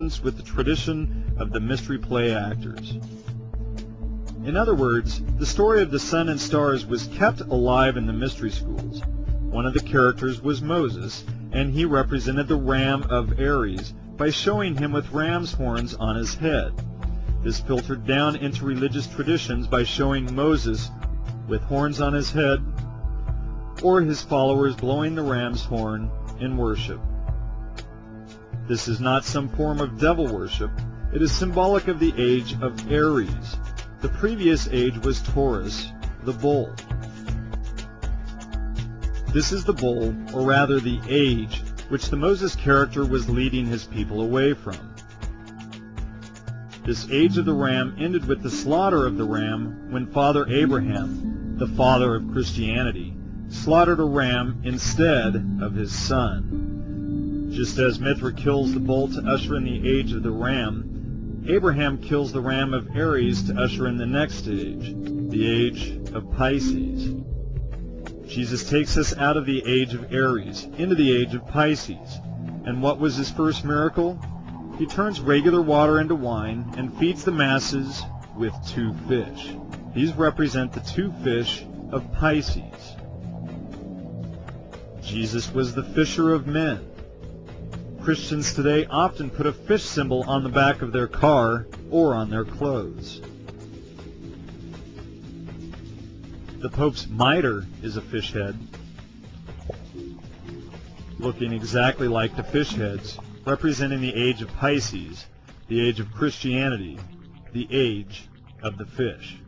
with the tradition of the mystery play actors. In other words, the story of the sun and stars was kept alive in the mystery schools. One of the characters was Moses, and he represented the ram of Aries by showing him with ram's horns on his head. This filtered down into religious traditions by showing Moses with horns on his head or his followers blowing the ram's horn in worship. This is not some form of devil worship. It is symbolic of the age of Aries. The previous age was Taurus, the bull. This is the bull, or rather the age, which the Moses character was leading his people away from. This age of the ram ended with the slaughter of the ram when Father Abraham, the father of Christianity, slaughtered a ram instead of his son. Just as Mithra kills the bull to usher in the age of the ram, Abraham kills the ram of Aries to usher in the next age, the age of Pisces. Jesus takes us out of the age of Aries into the age of Pisces. And what was his first miracle? He turns regular water into wine and feeds the masses with two fish. These represent the two fish of Pisces. Jesus was the fisher of men. Christians today often put a fish symbol on the back of their car or on their clothes. The Pope's mitre is a fish head, looking exactly like the fish heads, representing the age of Pisces, the age of Christianity, the age of the fish.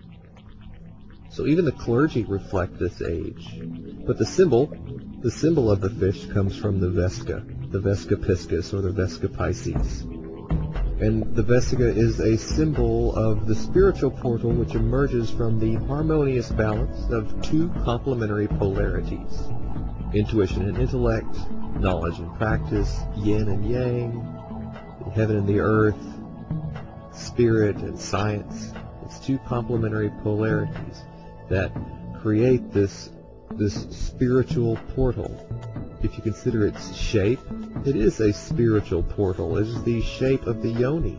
So even the clergy reflect this age. But the symbol, the symbol of the fish comes from the Vesica, the Vesica Piscis or the Vesica Pisces. And the Vesica is a symbol of the spiritual portal which emerges from the harmonious balance of two complementary polarities. Intuition and intellect, knowledge and practice, yin and yang, heaven and the earth, spirit and science. It's two complementary polarities that create this this spiritual portal. If you consider its shape, it is a spiritual portal. It is the shape of the yoni.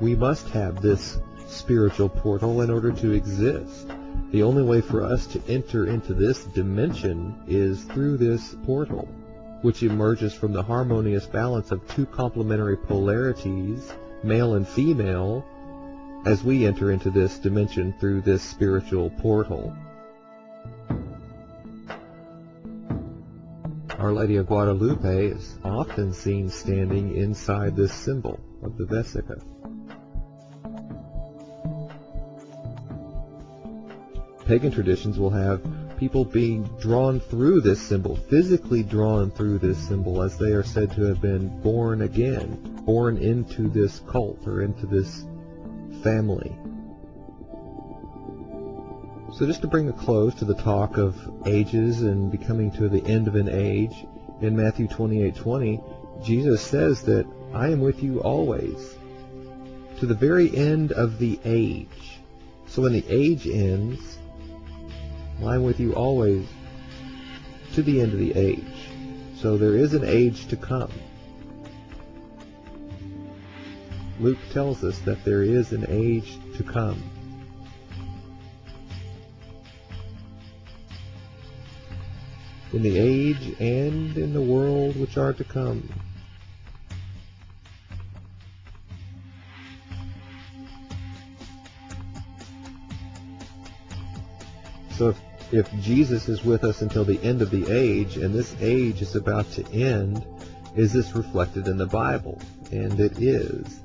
We must have this spiritual portal in order to exist. The only way for us to enter into this dimension is through this portal, which emerges from the harmonious balance of two complementary polarities, male and female, as we enter into this dimension through this spiritual portal. Our Lady of Guadalupe is often seen standing inside this symbol of the Vesica. Pagan traditions will have people being drawn through this symbol, physically drawn through this symbol, as they are said to have been born again, born into this cult or into this family. So just to bring a close to the talk of ages and becoming to the end of an age, in Matthew 28:20, Jesus says that I am with you always to the very end of the age. So when the age ends, I'm with you always to the end of the age. So there is an age to come. Luke tells us that there is an age to come. In the age and in the world which are to come. So if, if Jesus is with us until the end of the age, and this age is about to end, is this reflected in the Bible? And it is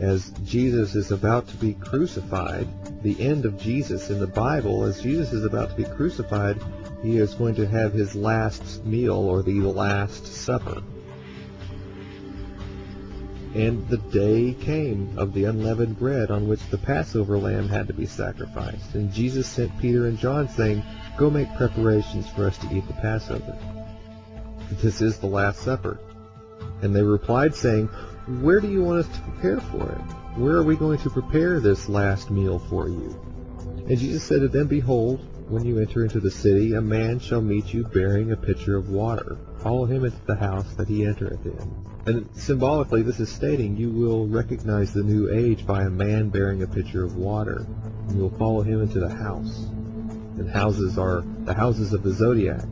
as Jesus is about to be crucified, the end of Jesus in the Bible, as Jesus is about to be crucified, he is going to have his last meal or the Last Supper. And the day came of the unleavened bread on which the Passover lamb had to be sacrificed. And Jesus sent Peter and John saying, Go make preparations for us to eat the Passover. This is the Last Supper. And they replied saying, where do you want us to prepare for it? Where are we going to prepare this last meal for you? And Jesus said to them, Behold, when you enter into the city, a man shall meet you bearing a pitcher of water. Follow him into the house that he entereth in. And symbolically, this is stating you will recognize the new age by a man bearing a pitcher of water, and you will follow him into the house. And houses are the houses of the zodiac.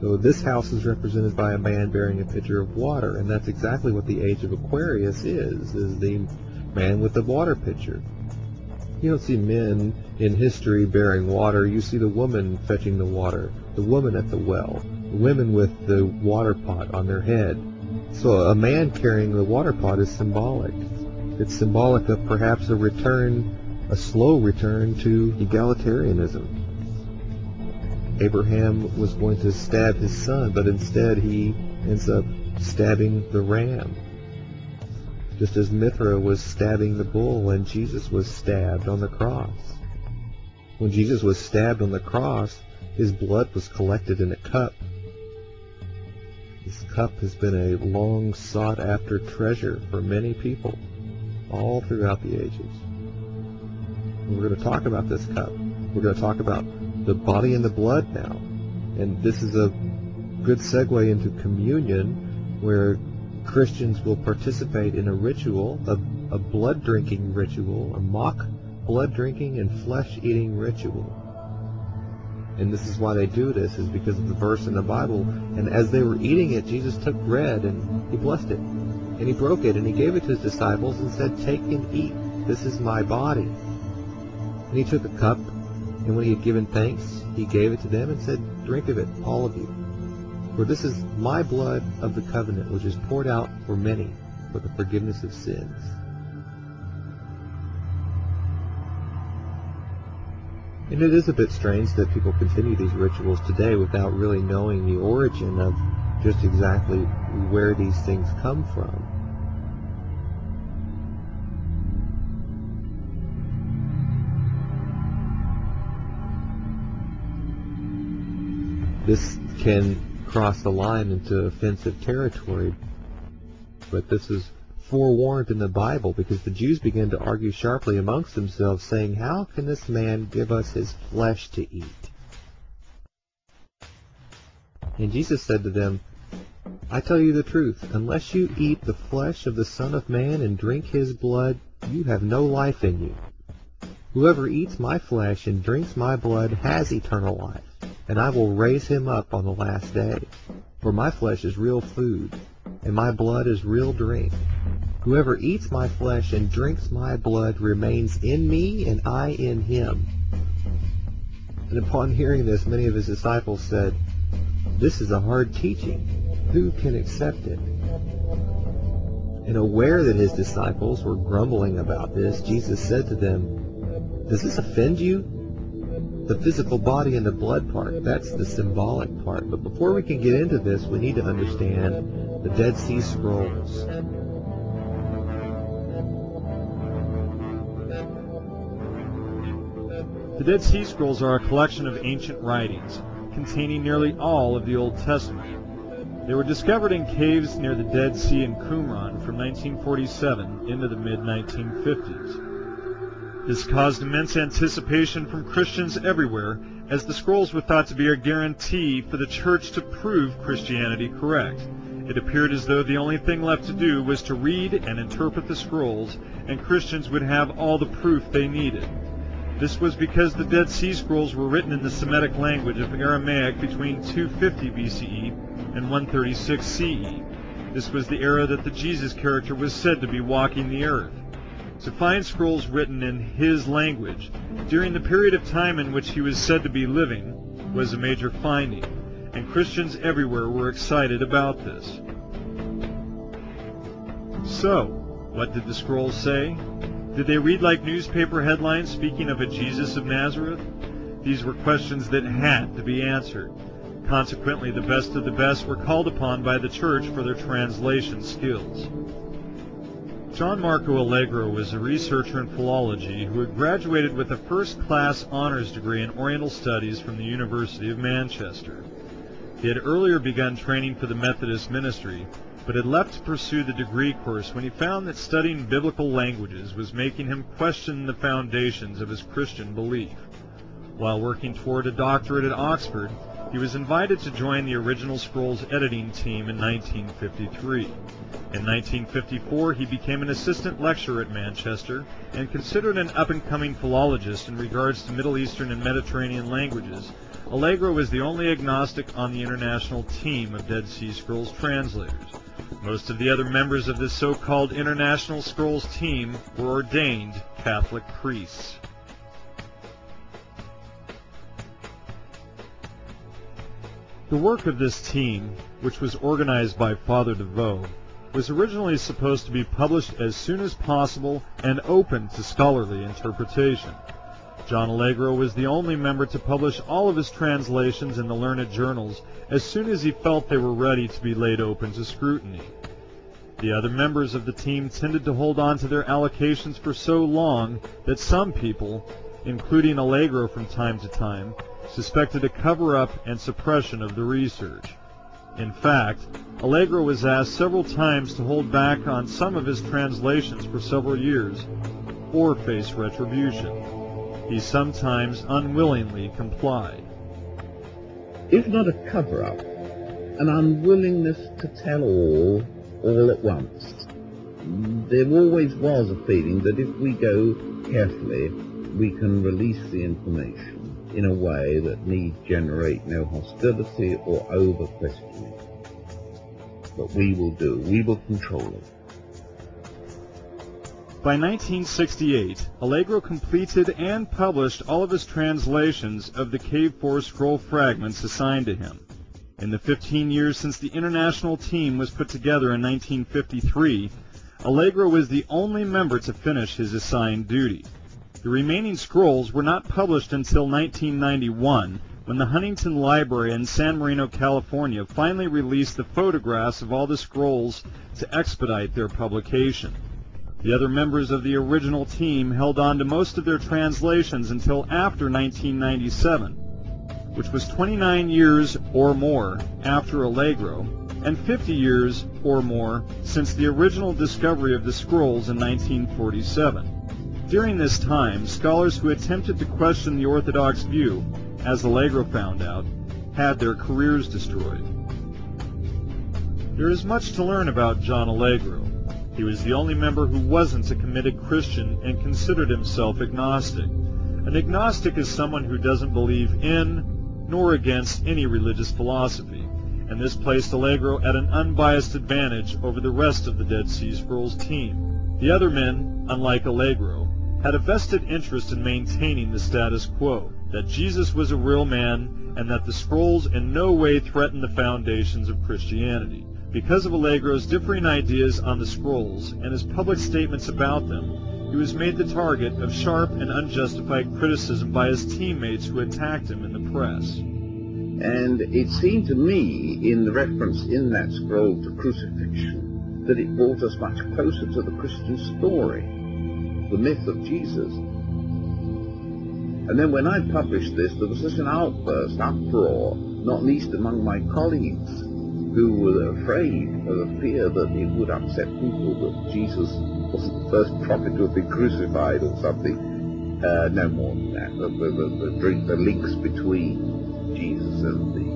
So this house is represented by a man bearing a pitcher of water, and that's exactly what the age of Aquarius is, is the man with the water pitcher. You don't see men in history bearing water, you see the woman fetching the water, the woman at the well, the women with the water pot on their head. So a man carrying the water pot is symbolic. It's symbolic of perhaps a return, a slow return to egalitarianism. Abraham was going to stab his son, but instead he ends up stabbing the ram. Just as Mithra was stabbing the bull when Jesus was stabbed on the cross. When Jesus was stabbed on the cross, his blood was collected in a cup. This cup has been a long sought after treasure for many people all throughout the ages. And we're going to talk about this cup. We're going to talk about the body and the blood now. And this is a good segue into communion where Christians will participate in a ritual, a, a blood drinking ritual, a mock blood drinking and flesh eating ritual. And this is why they do this, is because of the verse in the Bible. And as they were eating it, Jesus took bread and he blessed it. And he broke it and he gave it to his disciples and said, Take and eat. This is my body. And he took a cup and when he had given thanks, he gave it to them and said, Drink of it, all of you. For this is my blood of the covenant, which is poured out for many for the forgiveness of sins. And it is a bit strange that people continue these rituals today without really knowing the origin of just exactly where these things come from. This can cross the line into offensive territory, but this is forewarned in the Bible because the Jews began to argue sharply amongst themselves, saying, How can this man give us his flesh to eat? And Jesus said to them, I tell you the truth, unless you eat the flesh of the Son of Man and drink his blood, you have no life in you. Whoever eats my flesh and drinks my blood has eternal life, and I will raise him up on the last day. For my flesh is real food, and my blood is real drink. Whoever eats my flesh and drinks my blood remains in me, and I in him. And upon hearing this, many of his disciples said, This is a hard teaching. Who can accept it? And aware that his disciples were grumbling about this, Jesus said to them, Does this offend you? The physical body and the blood part. That's the symbolic part. But before we can get into this, we need to understand the Dead Sea Scrolls. The Dead Sea Scrolls are a collection of ancient writings containing nearly all of the Old Testament. They were discovered in caves near the Dead Sea in Qumran from 1947 into the mid-1950s. This caused immense anticipation from Christians everywhere, as the scrolls were thought to be a guarantee for the church to prove Christianity correct. It appeared as though the only thing left to do was to read and interpret the scrolls, and Christians would have all the proof they needed. This was because the Dead Sea Scrolls were written in the Semitic language of Aramaic between 250 BCE and 136 CE. This was the era that the Jesus character was said to be walking the earth. To find scrolls written in his language during the period of time in which he was said to be living was a major finding, and Christians everywhere were excited about this. So, what did the scrolls say? Did they read like newspaper headlines speaking of a Jesus of Nazareth? These were questions that had to be answered. Consequently, the best of the best were called upon by the church for their translation skills. John Marco Allegro was a researcher in philology who had graduated with a first-class honors degree in Oriental Studies from the University of Manchester. He had earlier begun training for the Methodist ministry, but had left to pursue the degree course when he found that studying biblical languages was making him question the foundations of his Christian belief. While working toward a doctorate at Oxford, He was invited to join the original Scrolls editing team in 1953. In 1954, he became an assistant lecturer at Manchester and considered an up-and-coming philologist in regards to Middle Eastern and Mediterranean languages. Allegro was the only agnostic on the international team of Dead Sea Scrolls translators. Most of the other members of this so-called International Scrolls team were ordained Catholic priests. The work of this team, which was organized by Father de Vaux, was originally supposed to be published as soon as possible and open to scholarly interpretation. John Allegro was the only member to publish all of his translations in the learned journals as soon as he felt they were ready to be laid open to scrutiny. The other members of the team tended to hold on to their allocations for so long that some people, including Allegro from time to time, suspected a cover-up and suppression of the research. In fact, Allegro was asked several times to hold back on some of his translations for several years or face retribution. He sometimes unwillingly complied. If not a cover-up, an unwillingness to tell all, all at once. There always was a feeling that if we go carefully, we can release the information in a way that need generate no hostility or over-questioning. But we will do, we will control it. By 1968, Allegro completed and published all of his translations of the Cave 4 scroll fragments assigned to him. In the 15 years since the international team was put together in 1953, Allegro was the only member to finish his assigned duty. The remaining scrolls were not published until 1991, when the Huntington Library in San Marino, California finally released the photographs of all the scrolls to expedite their publication. The other members of the original team held on to most of their translations until after 1997, which was 29 years or more after Allegro, and 50 years or more since the original discovery of the scrolls in 1947. During this time, scholars who attempted to question the Orthodox view, as Allegro found out, had their careers destroyed. There is much to learn about John Allegro. He was the only member who wasn't a committed Christian and considered himself agnostic. An agnostic is someone who doesn't believe in nor against any religious philosophy, and this placed Allegro at an unbiased advantage over the rest of the Dead Sea Scrolls team. The other men, unlike Allegro, had a vested interest in maintaining the status quo, that Jesus was a real man, and that the scrolls in no way threatened the foundations of Christianity. Because of Allegro's differing ideas on the scrolls and his public statements about them, he was made the target of sharp and unjustified criticism by his teammates who attacked him in the press. And it seemed to me, in the reference in that scroll to crucifixion, that it brought us much closer to the Christian story the myth of Jesus. And then when I published this, there was such an outburst, uproar, not least among my colleagues, who were afraid of the fear that it would upset people that Jesus wasn't the first prophet to have been crucified or something. Uh, no more than that. The, the, the, the, links between Jesus and the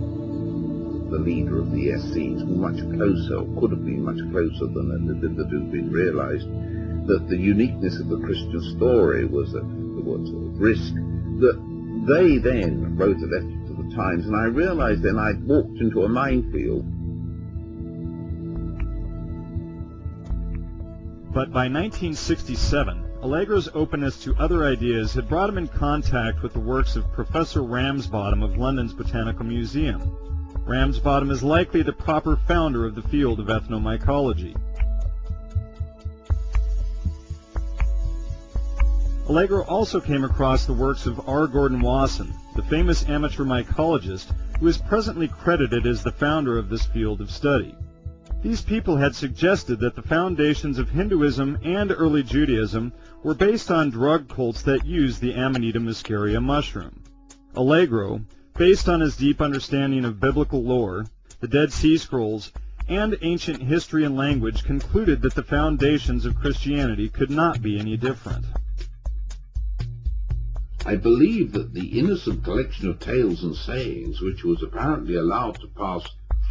the leader of the Essenes were much closer, or could have been much closer than that had been realized that the uniqueness of the Christian story was was at risk, that they then wrote a letter to the Times, and I realized then I'd walked into a minefield. But by 1967, Allegro's openness to other ideas had brought him in contact with the works of Professor Ramsbottom of London's Botanical Museum. Ramsbottom is likely the proper founder of the field of ethnomycology. Allegro also came across the works of R. Gordon Wasson, the famous amateur mycologist who is presently credited as the founder of this field of study. These people had suggested that the foundations of Hinduism and early Judaism were based on drug cults that used the Amanita muscaria mushroom. Allegro, based on his deep understanding of biblical lore, the Dead Sea Scrolls, and ancient history and language, concluded that the foundations of Christianity could not be any different. I believe that the innocent collection of tales and sayings, which was apparently allowed to pass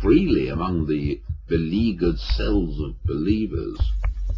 freely among the beleaguered cells of believers,